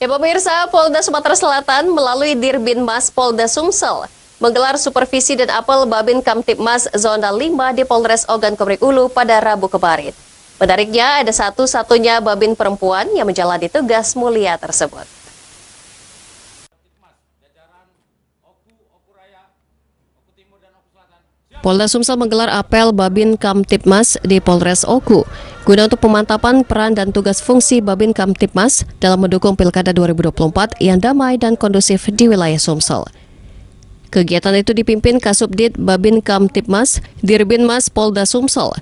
Ya pemirsa, Polda Sumatera Selatan melalui Dirbinmas Polda Sumsel menggelar supervisi dan apel Babin Kamtipmas Zona 5 di Polres Ogan Komering Ulu pada Rabu kemarin. Menariknya, ada satu-satunya Babin perempuan yang menjalani tugas mulia tersebut. Polda Sumsel menggelar apel Babin Kamtipmas di Polres Oku guna untuk pemantapan peran dan tugas fungsi Babin Kamtipmas dalam mendukung Pilkada 2024 yang damai dan kondusif di wilayah Sumsel. Kegiatan itu dipimpin Kasubdit Babin Kamtipmas Dirbinmas Polda Sumsel.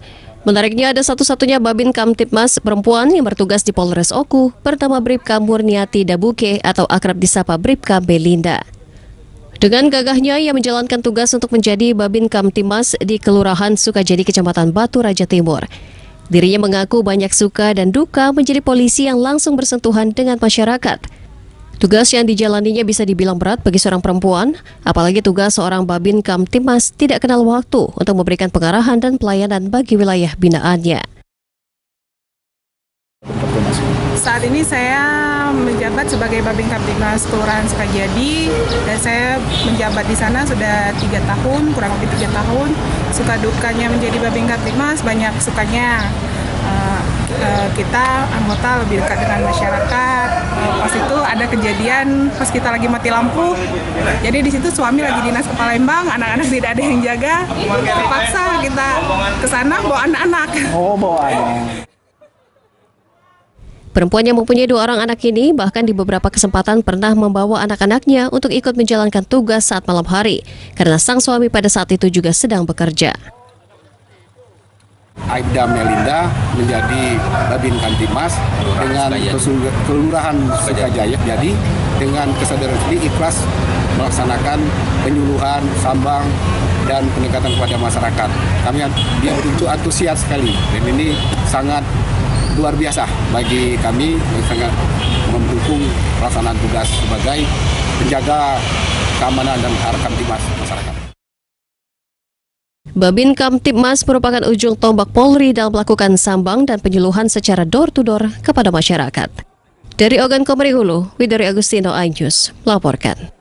Menariknya ada satu-satunya Babin Kamtipmas perempuan yang bertugas di Polres Oku bernama Bribka Murniati Dabuke atau akrab disapa Bribka Belinda. Dengan gagahnya, ia menjalankan tugas untuk menjadi Babin Kamtimas di Kelurahan Sukajadi, Kecamatan Batu Raja Timur. Dirinya mengaku banyak suka dan duka menjadi polisi yang langsung bersentuhan dengan masyarakat. Tugas yang dijalaninya bisa dibilang berat bagi seorang perempuan, apalagi tugas seorang Babin Kamtimas tidak kenal waktu untuk memberikan pengarahan dan pelayanan bagi wilayah binaannya. Saat ini saya menjabat sebagai Babin Kamtibmas Kelurahan Sukajadi dan saya menjabat di sana sudah tiga tahun, kurang lebih tiga tahun. Suka dukanya menjadi Babin Kamtibmas banyak sukanya. Uh, uh, kita anggota lebih dekat dengan masyarakat. Uh, pas itu ada kejadian pas kita lagi mati lampu. Jadi di situ suami lagi dinas ke Palembang, anak-anak tidak ada yang jaga. Terpaksa kita ke sana bawa anak-anak. Oh, bawa anak. Perempuan yang mempunyai dua orang anak ini bahkan di beberapa kesempatan pernah membawa anak-anaknya untuk ikut menjalankan tugas saat malam hari karena sang suami pada saat itu juga sedang bekerja. Aibda Melinda menjadi Babin Kantimas dengan kelurahan Sukajaya. Jadi dengan kesadaran ini ikhlas melaksanakan penyuluhan, sambang, dan pendekatan kepada masyarakat. Kami betul antusias sekali dan ini sangat luar biasa bagi kami yang sangat mendukung pelaksanaan tugas sebagai penjaga keamanan dan harkat timas masyarakat. Babin Kamtipmas merupakan ujung tombak Polri dalam melakukan sambang dan penyuluhan secara door-to-door -door kepada masyarakat. Dari Ogan Komering Hulu, Widori Agustino Ainjus melaporkan.